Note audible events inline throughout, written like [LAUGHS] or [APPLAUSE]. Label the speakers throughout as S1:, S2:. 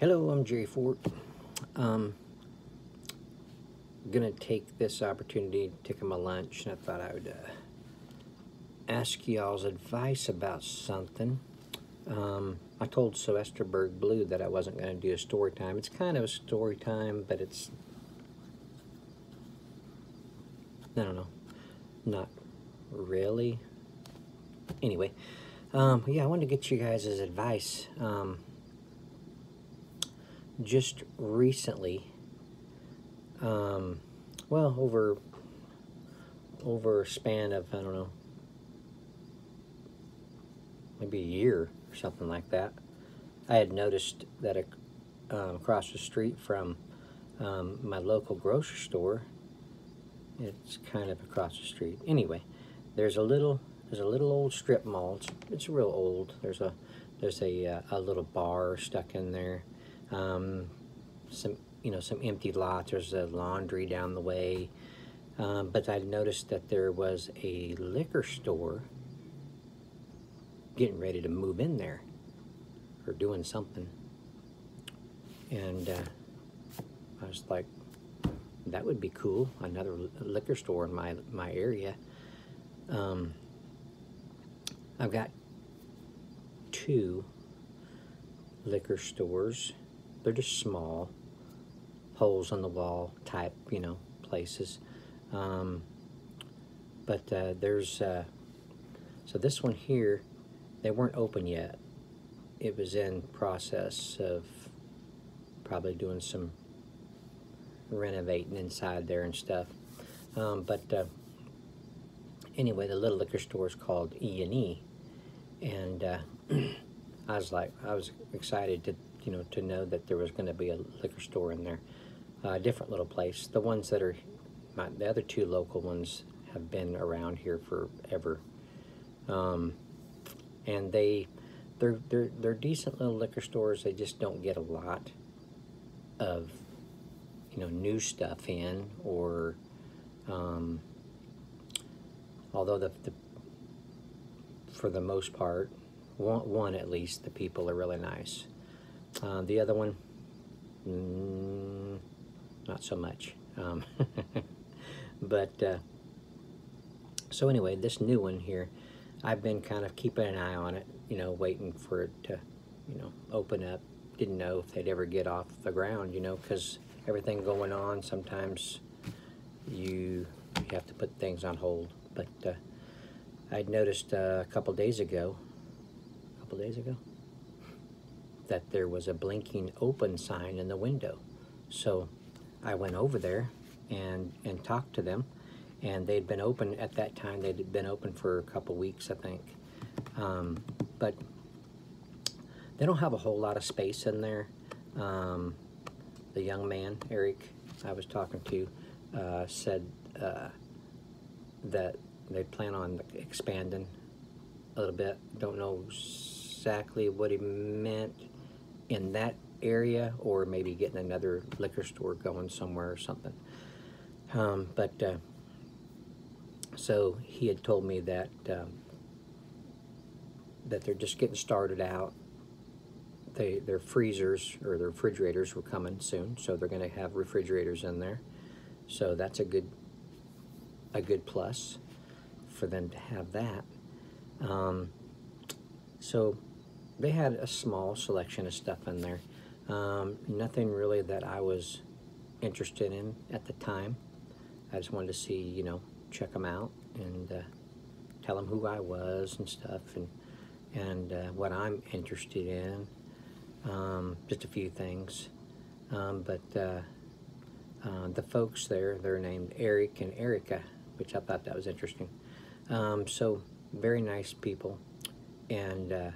S1: Hello, I'm Jerry Fort. Um, gonna take this opportunity to take my lunch, and I thought I would uh, ask y'all's advice about something. Um, I told Sylvester Berg Blue that I wasn't gonna do a story time. It's kind of a story time, but it's I don't know, not really. Anyway, um, yeah, I wanted to get you guys' advice. Um, just recently, um, well, over over a span of I don't know, maybe a year or something like that, I had noticed that um, across the street from um, my local grocery store, it's kind of across the street. Anyway, there's a little there's a little old strip mall. It's, it's real old. There's a there's a uh, a little bar stuck in there. Um, some you know some empty lots. There's a laundry down the way. Um, but I noticed that there was a liquor store getting ready to move in there or doing something. And uh, I was like, that would be cool. Another liquor store in my my area. Um, I've got two liquor stores. They're just small, holes on the wall type, you know, places. Um, but uh, there's uh, so this one here, they weren't open yet. It was in process of probably doing some renovating inside there and stuff. Um, but uh, anyway, the little liquor store is called E and E, and uh, [CLEARS THROAT] I was like, I was excited to, you know, to know that there was going to be a liquor store in there, a uh, different little place. The ones that are, my, the other two local ones have been around here forever, um, and they, they're they're they're decent little liquor stores. They just don't get a lot of you know new stuff in or um, although the, the for the most part one, one at least the people are really nice uh, the other one? Mm, not so much. Um, [LAUGHS] but uh, so anyway this new one here I've been kind of keeping an eye on it you know waiting for it to you know open up. Didn't know if they'd ever get off the ground you know because everything going on, sometimes you, you have to put things on hold. But uh, I'd noticed uh, a couple days ago, a couple days ago, that there was a blinking open sign in the window. So I went over there and and talked to them, and they'd been open at that time. They'd been open for a couple weeks, I think. Um, but they don't have a whole lot of space in there. Um, the young man, Eric, I was talking to, uh, said uh, that they plan on expanding a little bit. Don't know exactly what he meant in that area or maybe getting another liquor store going somewhere or something. Um, but uh, so he had told me that um, that they're just getting started out they, their freezers or their refrigerators were coming soon, so they're going to have refrigerators in there. So that's a good a good plus for them to have that. Um, so they had a small selection of stuff in there. Um, nothing really that I was interested in at the time. I just wanted to see, you know, check them out and uh, tell them who I was and stuff and and uh, what I'm interested in um, just a few things. Um, but uh, uh, the folks there, they're named Eric and Erica, which I thought that was interesting. Um, so very nice people, and uh,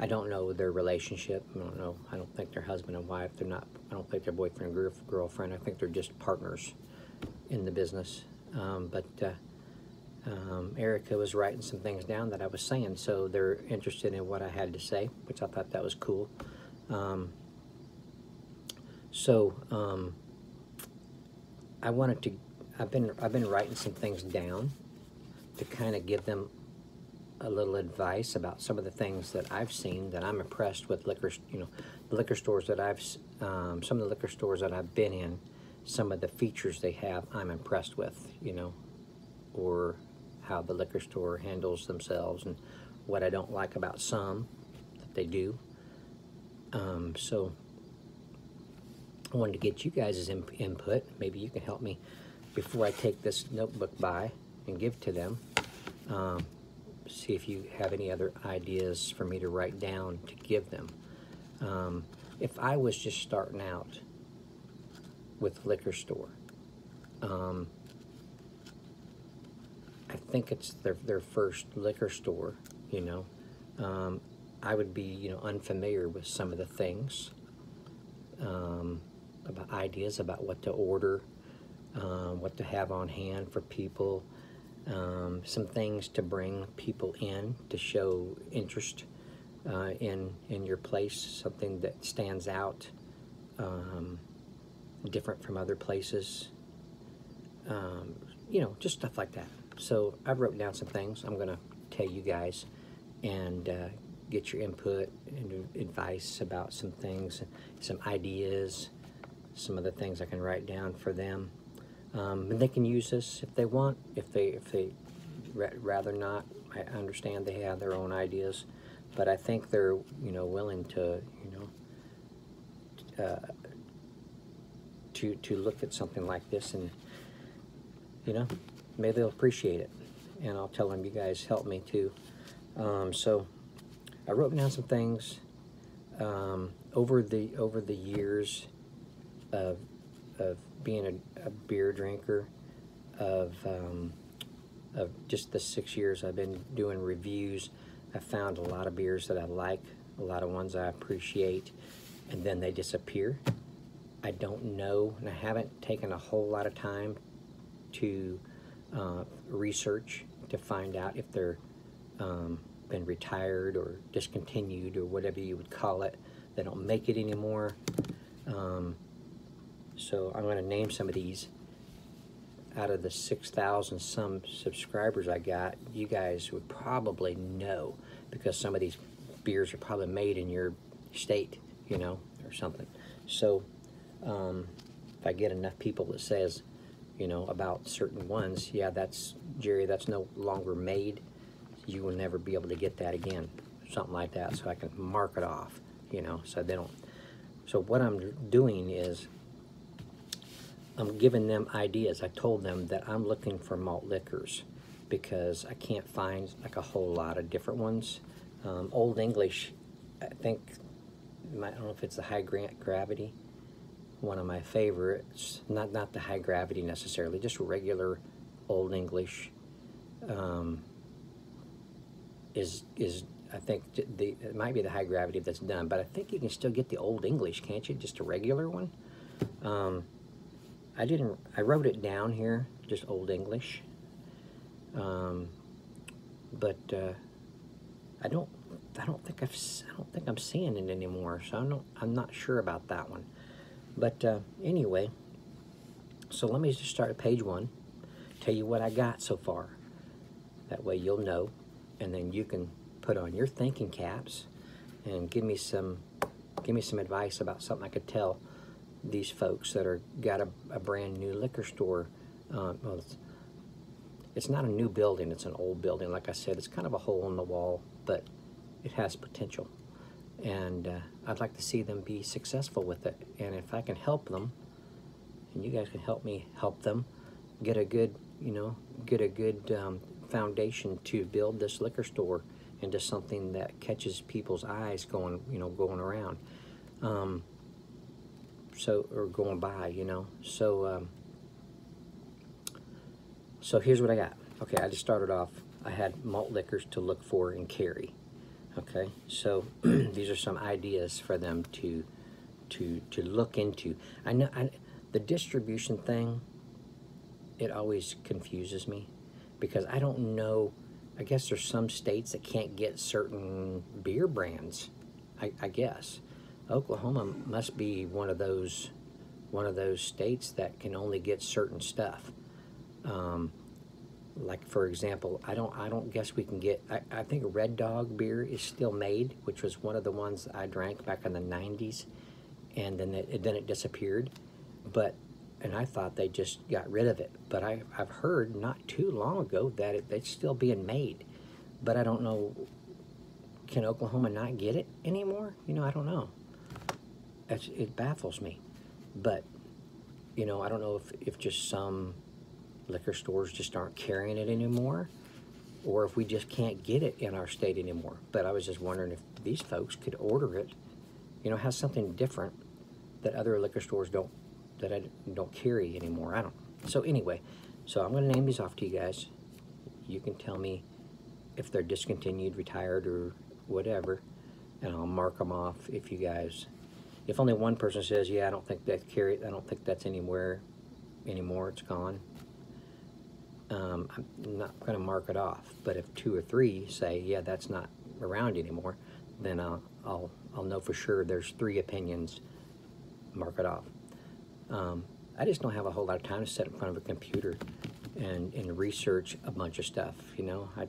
S1: I don't know their relationship. I don't know. I don't think they're husband and wife. They're not. I don't think they're boyfriend and girlfriend. I think they're just partners in the business. Um, but uh, um, Erica was writing some things down that I was saying, so they're interested in what I had to say, which I thought that was cool. Um, so um, I wanted to. I've been I've been writing some things down to kind of give them a little advice about some of the things that I've seen that I'm impressed with liquor, you know, the liquor stores that I've, um, some of the liquor stores that I've been in, some of the features they have, I'm impressed with, you know, or how the liquor store handles themselves and what I don't like about some that they do. Um, so I wanted to get you guys' in input. Maybe you can help me before I take this notebook by and give to them. Um, see if you have any other ideas for me to write down to give them. Um, if I was just starting out with liquor store, um, I think it's their, their first liquor store, you know. Um, I would be, you know, unfamiliar with some of the things, um, about ideas about what to order, um, what to have on hand for people, um, some things to bring people in to show interest uh, in in your place, something that stands out, um, different from other places. Um, you know, just stuff like that. So I wrote down some things. I'm gonna tell you guys and uh, get your input and advice about some things, some ideas, some of the things I can write down for them. Um, and they can use this if they want. If they if they ra rather not, I understand they have their own ideas, but I think they're you know willing to you know uh, to to look at something like this and you know maybe they'll appreciate it. And I'll tell them you guys help me too. Um, so I wrote down some things um, over the over the years of of being a, a beer drinker, of um, of just the six years I've been doing reviews, I found a lot of beers that I like, a lot of ones I appreciate, and then they disappear. I don't know, and I haven't taken a whole lot of time to uh, research to find out if they're um, been retired or discontinued or whatever you would call it. They don't make it anymore. Um, so I'm going to name some of these. Out of the 6,000 some subscribers I got, you guys would probably know because some of these beers are probably made in your state, you know, or something. So um, if I get enough people that says, you know, about certain ones, yeah, that's, Jerry, that's no longer made. You will never be able to get that again. Something like that, so I can mark it off, you know, so they don't. So what I'm doing is I'm giving them ideas. I told them that I'm looking for malt liquors because I can't find like a whole lot of different ones. Um, Old English, I think, I don't know if it's the high gravity, one of my favorites. Not not the high gravity necessarily, just regular Old English. Um, is is I think the it might be the high gravity that's done, but I think you can still get the Old English, can't you? Just a regular one. Um, I didn't, I wrote it down here, just Old English. Um, but uh, I don't, I don't think I've, I don't think I'm seeing it anymore. So I'm not, I'm not sure about that one. But uh, anyway, so let me just start at page one, tell you what I got so far. That way you'll know, and then you can put on your thinking caps and give me some, give me some advice about something I could tell these folks that are got a, a brand new liquor store. Uh, well, it's, it's not a new building, it's an old building. Like I said, it's kind of a hole in the wall, but it has potential. And uh, I'd like to see them be successful with it. And if I can help them, and you guys can help me help them, get a good, you know, get a good um, foundation to build this liquor store into something that catches people's eyes going, you know, going around. Um, so or going by, you know. So um, so here's what I got. Okay, I just started off. I had malt liquors to look for and carry. Okay, so [CLEARS THROAT] these are some ideas for them to to to look into. I know I, the distribution thing. It always confuses me because I don't know. I guess there's some states that can't get certain beer brands. I, I guess. Oklahoma must be one of those one of those states that can only get certain stuff. Um, like for example, I don't I don't guess we can get. I, I think Red Dog beer is still made, which was one of the ones I drank back in the '90s, and then it then it disappeared. But and I thought they just got rid of it. But I I've heard not too long ago that it, it's still being made, but I don't know. Can Oklahoma not get it anymore? You know, I don't know. It's, it baffles me, but you know, I don't know if if just some liquor stores just aren't carrying it anymore or if we just can't get it in our state anymore. But I was just wondering if these folks could order it, you know, has something different that other liquor stores don't that I don't carry anymore. I don't. So anyway, so I'm going to name these off to you guys. You can tell me if they're discontinued, retired, or whatever, and I'll mark them off if you guys. If only one person says, "Yeah, I don't think that carry. I don't think that's anywhere anymore. It's gone." um, I'm not going to mark it off. But if two or three say, yeah, that's not around anymore, then I'll, I'll, I'll know for sure there's three opinions, mark it off. Um, I just don't have a whole lot of time to sit in front of a computer and, and research a bunch of stuff, you know. I,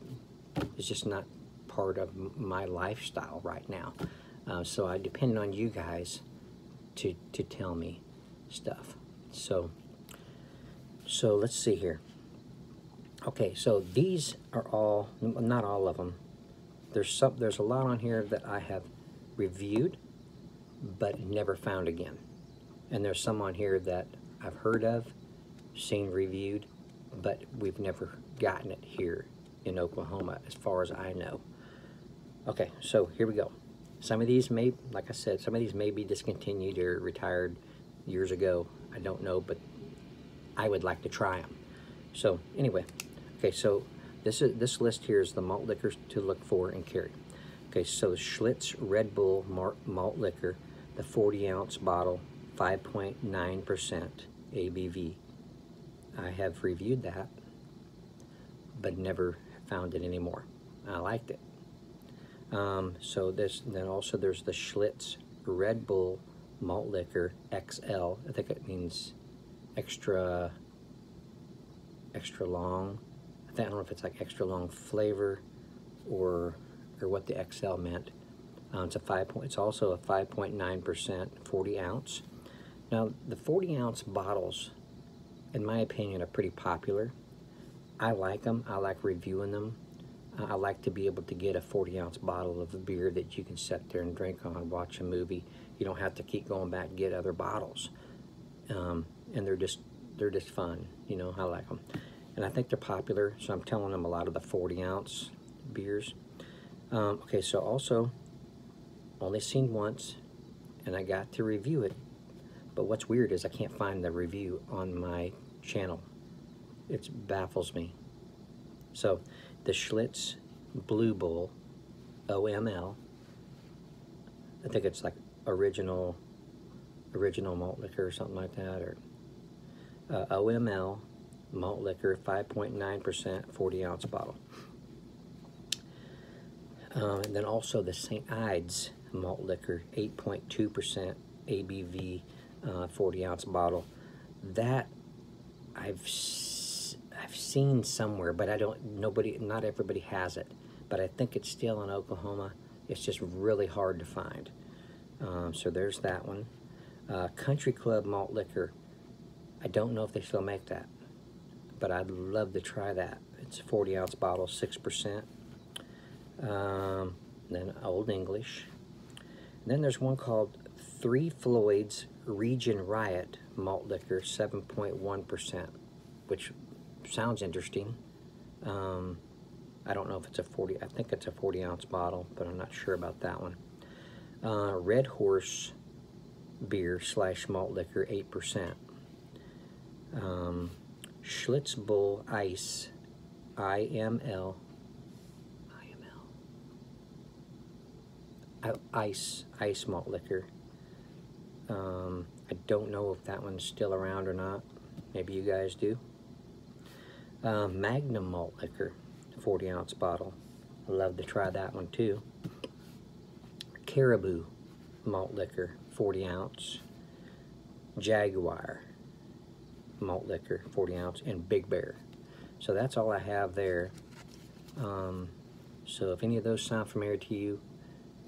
S1: it's just not part of my lifestyle right now. Uh, so I depend on you guys to, to tell me stuff. So, so let's see here. Okay, so these are all, not all of them. There's some, there's a lot on here that I have reviewed, but never found again. And there's some on here that I've heard of, seen reviewed, but we've never gotten it here in Oklahoma, as far as I know. Okay, so here we go. Some of these may, like I said, some of these may be discontinued or retired years ago. I don't know, but I would like to try them. So anyway, Okay, so this is this list here is the malt liquors to look for and carry. Okay, so Schlitz Red Bull malt liquor, the 40 ounce bottle, 5.9% ABV. I have reviewed that, but never found it anymore. I liked it. Um, so this, then also there's the Schlitz Red Bull malt liquor XL. I think it means extra, extra long I don't know if it's like extra long flavor or or what the XL meant. Um, it's a five point. It's also a 5.9 percent 40 ounce. Now the 40 ounce bottles, in my opinion, are pretty popular. I like them. I like reviewing them. I like to be able to get a 40 ounce bottle of beer that you can sit there and drink on, watch a movie. You don't have to keep going back and get other bottles. Um, and they're just they're just fun. You know, I like them and I think they're popular, so I'm telling them a lot of the 40 ounce beers. Um, okay, so also, only seen once, and I got to review it, but what's weird is I can't find the review on my channel. It baffles me. So, the Schlitz Blue Bull OML, I think it's like original, original malt liquor or something like that, or uh, OML malt liquor, 5.9%, 40 ounce bottle. Um, and then also the St. Ides malt liquor, 8.2% ABV, uh, 40 ounce bottle. That I've I've seen somewhere, but I don't. Nobody, not everybody has it. But I think it's still in Oklahoma. It's just really hard to find. Um, so there's that one. Uh, Country Club malt liquor. I don't know if they still make that but I'd love to try that. It's a 40 ounce bottle, 6%. Um, then Old English. And then there's one called Three Floyds Region Riot Malt Liquor, 7.1%, which sounds interesting. Um, I don't know if it's a 40, I think it's a 40 ounce bottle, but I'm not sure about that one. Uh, Red Horse beer slash malt liquor, 8%. Um, Schlitz Bull Ice, IML, IML, ice, ice malt liquor. Um, I don't know if that one's still around or not. Maybe you guys do. Uh, Magnum malt liquor, 40 ounce bottle. I'd love to try that one too. Caribou malt liquor, 40 ounce. Jaguar, malt liquor, 40 ounce, and Big Bear. So that's all I have there. Um, so if any of those sound familiar to you,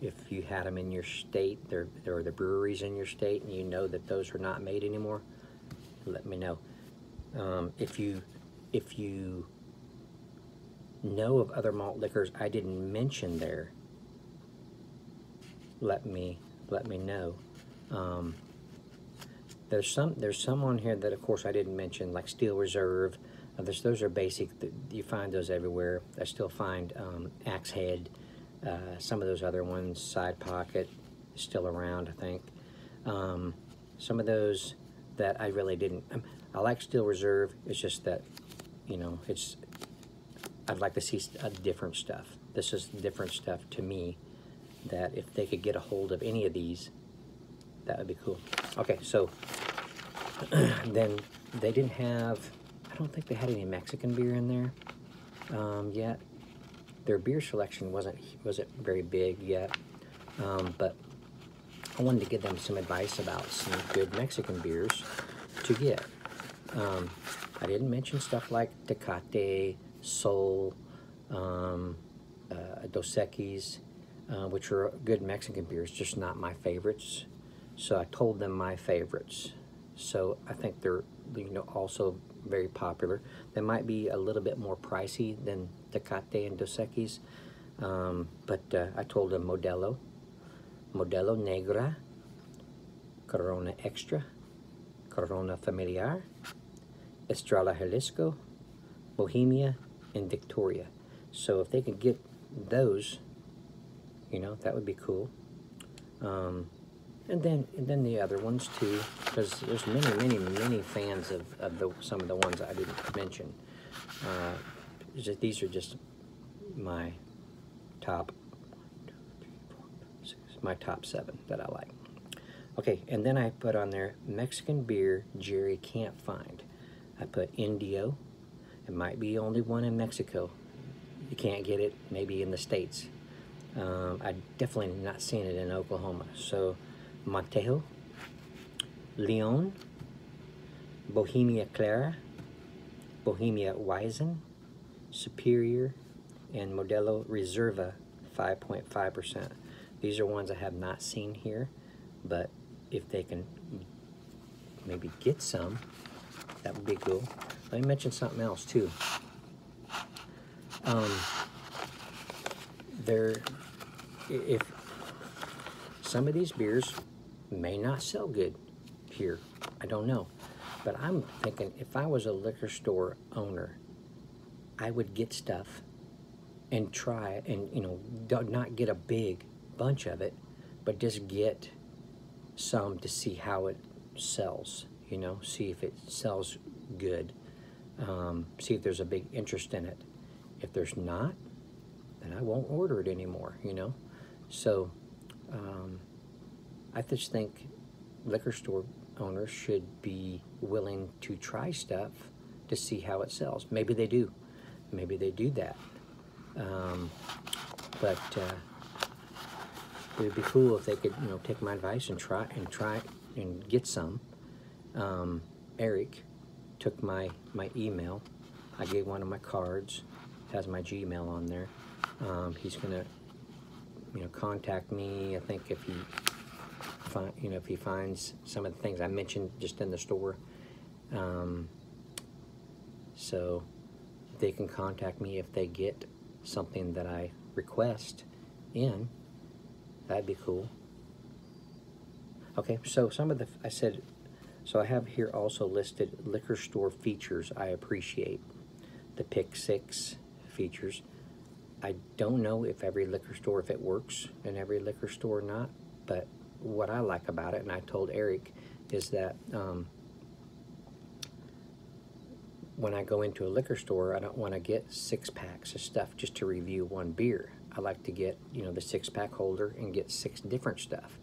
S1: if you had them in your state, there there are the breweries in your state, and you know that those are not made anymore, let me know. Um, if you if you know of other malt liquors I didn't mention there, let me let me know. Um, there's some there's some on here that of course I didn't mention, like Steel Reserve. Uh, those are basic. You find those everywhere. I still find um, Axe Head. Uh, some of those other ones, Side Pocket, still around, I think. Um, some of those that I really didn't. Um, I like Steel Reserve. It's just that, you know, it's. I'd like to see different stuff. This is different stuff to me. That if they could get a hold of any of these, that would be cool. Okay, so [CLEARS THROAT] then they didn't have. I don't think they had any Mexican beer in there um, yet. Their beer selection wasn't wasn't very big yet, um, but I wanted to give them some advice about some good Mexican beers to get. Um, I didn't mention stuff like Tecate, Sol, um, uh, Dos Equis, uh, which are good Mexican beers, just not my favorites. So I told them my favorites. So I think they're you know also very popular. They might be a little bit more pricey than Tecate and Dos Equis, um, but uh, I told them Modelo, Modelo Negra, Corona Extra, Corona Familiar, Estrella Jalisco, Bohemia, and Victoria. So if they could get those, you know, that would be cool. Um, and then and then the other ones too, because there's many, many, many fans of, of the, some of the ones I didn't mention. Uh, these are just my top my top seven that I like. Okay, and then I put on there Mexican beer Jerry can't find. I put Indio. It might be only one in Mexico. You can't get it maybe in the States. Um, I definitely not seen it in Oklahoma. So Montejo, Leon, Bohemia Clara, Bohemia Weizen, Superior, and Modelo Reserva 5.5%. These are ones I have not seen here, but if they can maybe get some, that would be cool. Let me mention something else too. Um, there, if some of these beers may not sell good here, I don't know. But I'm thinking if I was a liquor store owner, I would get stuff and try and, you know, not get a big bunch of it, but just get some to see how it sells, you know, see if it sells good, um, see if there's a big interest in it. If there's not, then I won't order it anymore, you know. So um, I just think liquor store owners should be willing to try stuff to see how it sells. Maybe they do. Maybe they do that. Um, but uh, it would be cool if they could, you know, take my advice and try and try and get some. Um, Eric took my my email. I gave one of my cards. Has my Gmail on there. Um, he's gonna, you know, contact me. I think if he, find, you know, if he finds some of the things I mentioned just in the store. Um, so they can contact me if they get something that I request in. That'd be cool. Okay, so some of the, I said, so I have here also listed liquor store features I appreciate. The Pick Six features. I don't know if every liquor store, if it works in every liquor store or not, but what I like about it, and I told Eric, is that um, when I go into a liquor store, I don't want to get six packs of stuff just to review one beer. I like to get, you know, the six pack holder and get six different stuff.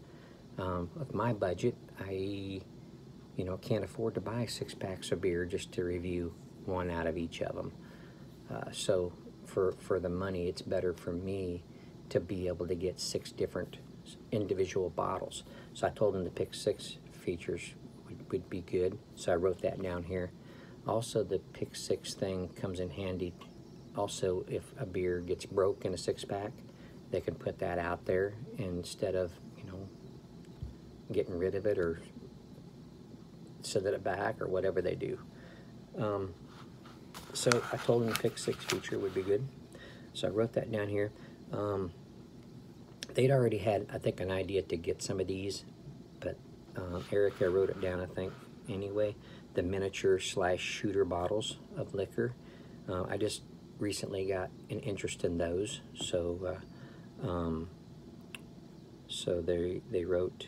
S1: Um, with my budget, I, you know, can't afford to buy six packs of beer just to review one out of each of them. Uh, so for, for the money, it's better for me to be able to get six different individual bottles. So I told him to pick six features would, would be good. So I wrote that down here Also, the Pick Six thing comes in handy. Also, if a beer gets broke in a six pack, they can put that out there instead of, you know, getting rid of it or sending it back or whatever they do. Um, so I told them the Pick Six feature would be good. So I wrote that down here. Um, they'd already had, I think, an idea to get some of these, but um, Erica wrote it down, I think, anyway. The miniature slash shooter bottles of liquor. Uh, I just recently got an interest in those, so uh, um, so they they wrote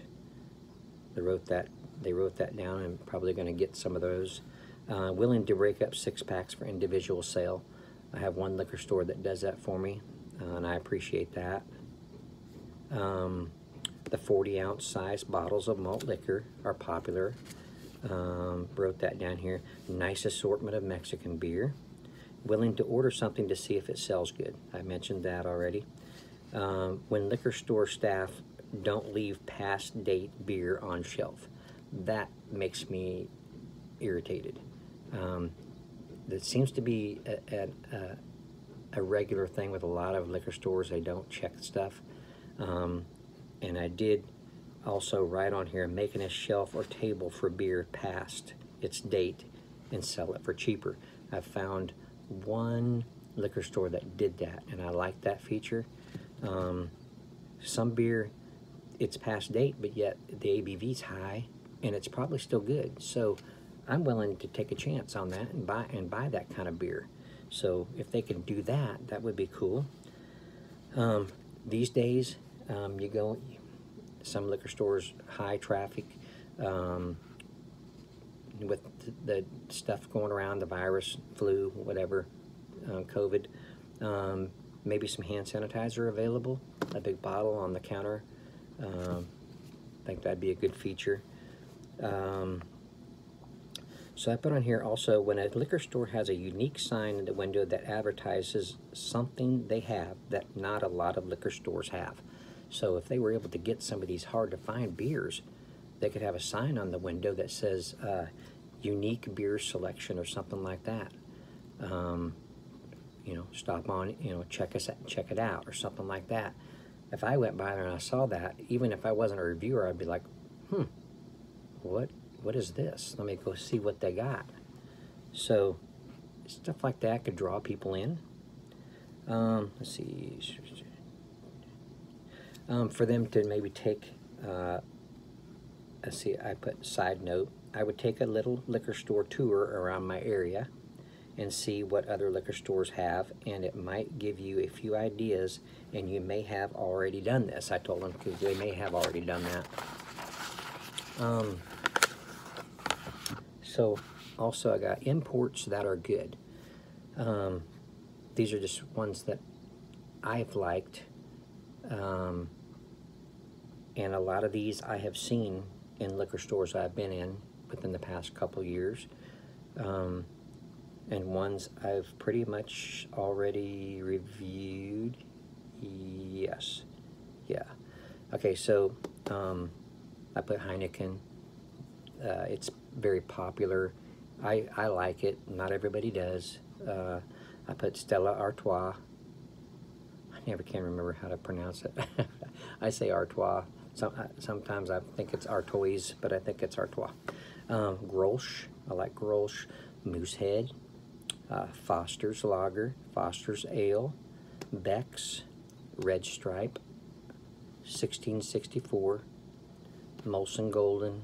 S1: they wrote that they wrote that down I'm probably going to get some of those. Uh, willing to break up six packs for individual sale. I have one liquor store that does that for me, uh, and I appreciate that. Um, the 40 ounce size bottles of malt liquor are popular. Um, wrote that down here. Nice assortment of Mexican beer. Willing to order something to see if it sells good. I mentioned that already. Um, when liquor store staff don't leave past date beer on shelf, that makes me irritated. Um, that seems to be a, a, a, regular thing with a lot of liquor stores. They don't check stuff. Um, and I did also write on here, making a shelf or table for beer past its date and sell it for cheaper. I found one liquor store that did that, and I like that feature. Um, some beer, it's past date, but yet the ABV's high, and it's probably still good. So I'm willing to take a chance on that and buy and buy that kind of beer. So if they can do that, that would be cool. Um, these days, um, you go, some liquor stores, high traffic, um, with the stuff going around, the virus, flu, whatever, uh, COVID. Um, maybe some hand sanitizer available, a big bottle on the counter. Um, I think that'd be a good feature. Um, so I put on here also when a liquor store has a unique sign in the window that advertises something they have that not a lot of liquor stores have. So if they were able to get some of these hard to find beers, they could have a sign on the window that says uh, unique beer selection or something like that. Um, you know, stop on, you know, check us, check it out or something like that. If I went by there and I saw that, even if I wasn't a reviewer, I'd be like, hmm, what, what is this? Let me go see what they got. So stuff like that could draw people in. Um, let's see um, for them to maybe take, uh, let's see, I put side note, I would take a little liquor store tour around my area and see what other liquor stores have, and it might give you a few ideas, and you may have already done this. I told them because they may have already done that. Um, so also I got imports that are good. Um, these are just ones that I've liked. Um, and a lot of these I have seen in liquor stores I've been in within the past couple years. Um, and ones I've pretty much already reviewed. Yes. Yeah. Okay, so um, I put Heineken. Uh, it's very popular. I, I like it. Not everybody does. Uh, I put Stella Artois. I never can remember how to pronounce it. [LAUGHS] I say Artois. Some, uh, sometimes I think it's Artois, but I think it's Artois. Um, Grolsch, I like Grolsch. Moosehead, uh, Foster's Lager, Foster's Ale, Beck's, Red Stripe, 1664, Molson Golden,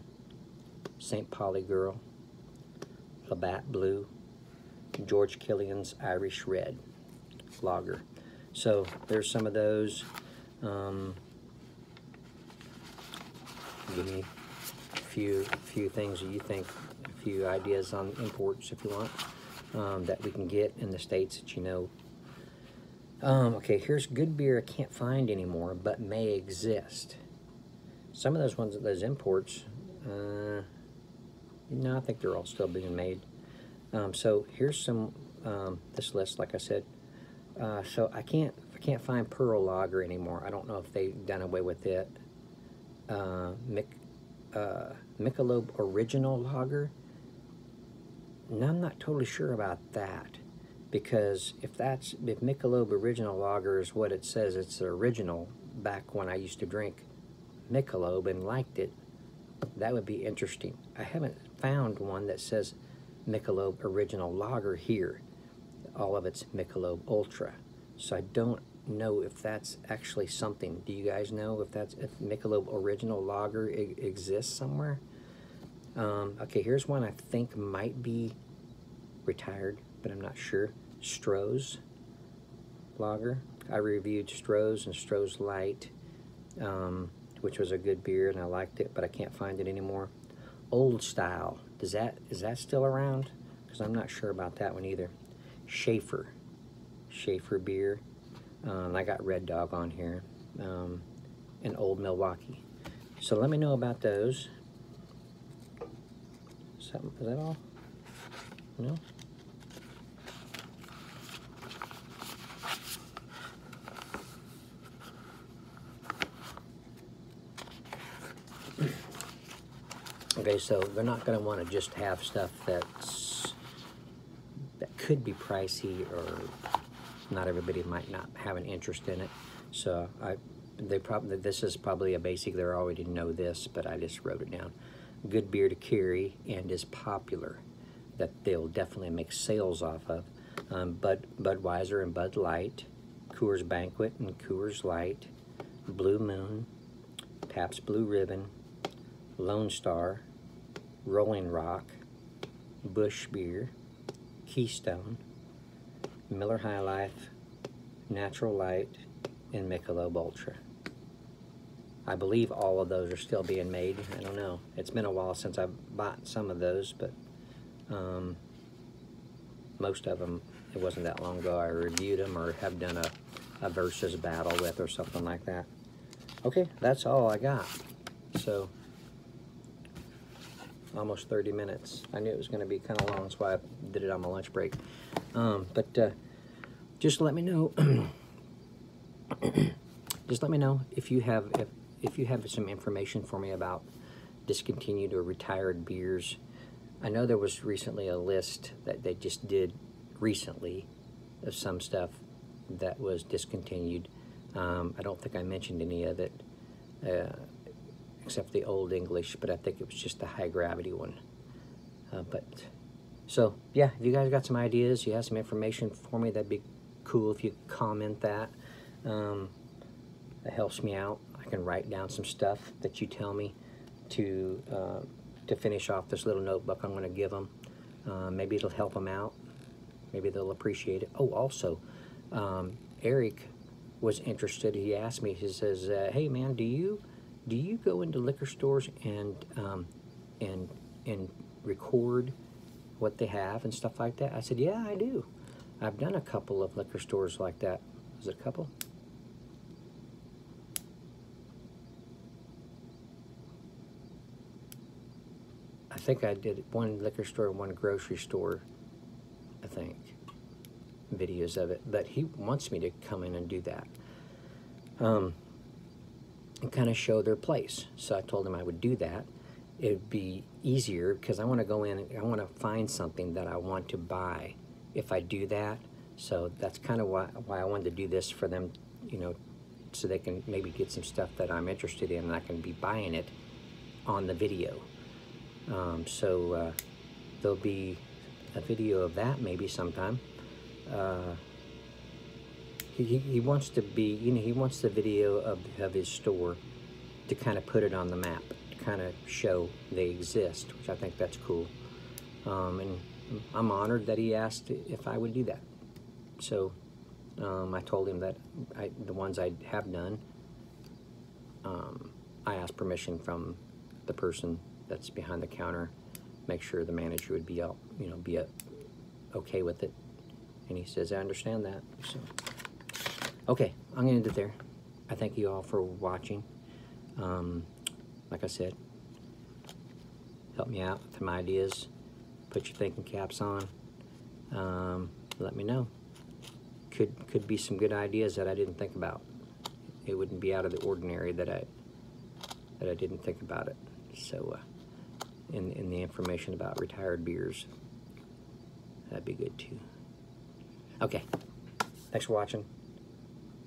S1: St. Pauli Girl, Labatt Blue, George Killian's Irish Red Lager. So there's some of those. Um, give me a few few things that you think, a few ideas on imports if you want, um, that we can get in the States that you know. Um, okay, here's good beer I can't find anymore, but may exist. Some of those ones, those imports, uh, no, I think they're all still being made. Um, so here's some, um, this list, like I said. Uh, so I can't, I can't find Pearl Lager anymore. I don't know if they've done away with it uh, Mick, uh, Michelob Original Lager. now I'm not totally sure about that because if that's if Michelob Original Lager is what it says it's the original back when I used to drink Michelob and liked it, that would be interesting. I haven't found one that says Michelob Original Lager here. All of it's Michelob Ultra. So I don't know if that's actually something. Do you guys know if that's if Michelob Original Lager exists somewhere? Um, okay, here's one I think might be retired, but I'm not sure. Stroh's Lager. I reviewed Stroh's and Stroh's Light, um, which was a good beer, and I liked it, but I can't find it anymore. Old Style. Does that is that still around? Because I'm not sure about that one either. Schaefer. Schaefer beer. Um, I got Red Dog on here. Um, and Old Milwaukee. So let me know about those. Something, is that all? No? Okay, so they're not going to want to just have stuff that's that could be pricey or not everybody might not have an interest in it. So I, they probably this is probably a basic. They already know this, but I just wrote it down. Good beer to carry and is popular that they'll definitely make sales off of. Um, Bud Budweiser and Bud Light, Coors Banquet and Coors Light, Blue Moon, Pabst Blue Ribbon, Lone Star, Rolling Rock, Busch Beer, Keystone, Miller High Life, Natural Light, and Michelob Ultra. I believe all of those are still being made. I don't know. It's been a while since I've bought some of those, but um, most of them, it wasn't that long ago I reviewed them or have done a, a versus battle with or something like that. Okay, that's all I got. So, almost 30 minutes. I knew it was going to be kind of long, that's why I did it on my lunch break. Um, but uh, just let me know. [CLEARS THROAT] just let me know if you have if, if you have some information for me about discontinued or retired beers. I know there was recently a list that they just did recently of some stuff that was discontinued. Um, I don't think I mentioned any of it. Uh, except the Old English, but I think it was just the high gravity one. Uh, but so yeah, if you guys got some ideas, you have some information for me, that'd be cool if you comment that. Um, that helps me out. I can write down some stuff that you tell me to uh, to finish off this little notebook I'm going to give them. Uh, maybe it'll help them out. Maybe they'll appreciate it. Oh, also, um, Eric was interested. He asked me. He says, uh, "Hey, man, do you?" Do you go into liquor stores and um, and and record what they have and stuff like that? I said, yeah, I do. I've done a couple of liquor stores like that. Was it a couple? I think I did one liquor store, one grocery store, I think, videos of it. But he wants me to come in and do that. Um, and kind of show their place. So I told them I would do that. It would be easier because I want to go in, and I want to find something that I want to buy if I do that. So that's kind of why, why I wanted to do this for them, you know, so they can maybe get some stuff that I'm interested in and I can be buying it on the video. Um, so uh, there'll be a video of that maybe sometime. Uh, he, he wants to be, you know, he wants the video of, of his store to kind of put it on the map, to kind of show they exist, which I think that's cool. Um, and I'm honored that he asked if I would do that. So um, I told him that I, the ones I have done, um, I asked permission from the person that's behind the counter, make sure the manager would be, out, you know, be a, okay with it. And he says, I understand that. So. Okay, I'm going to end it there. I thank you all for watching. Um, like I said, help me out with some ideas. Put your thinking caps on. Um, let me know. Could could be some good ideas that I didn't think about. It wouldn't be out of the ordinary that I that I didn't think about it. So, uh, in in the information about retired beers. That'd be good too. Okay. Thanks for watching.